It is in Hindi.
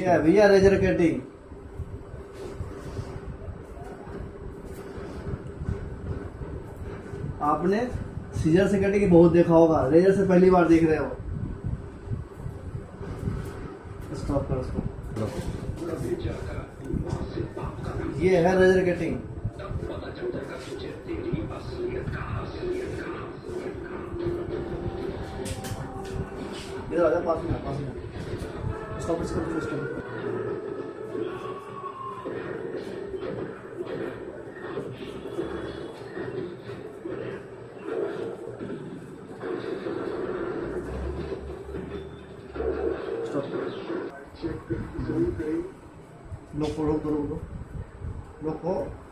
है भैया रेजर कटिंग आपने सीजर से कटिंग बहुत देखा होगा। रेजर से पहली बार देख रहे हो। स्टॉप कर उसको ये है रेजर कटिंग इधर आ जा, पास में पास में Só por isso que eu não gostei. Stop. Não colou. Não.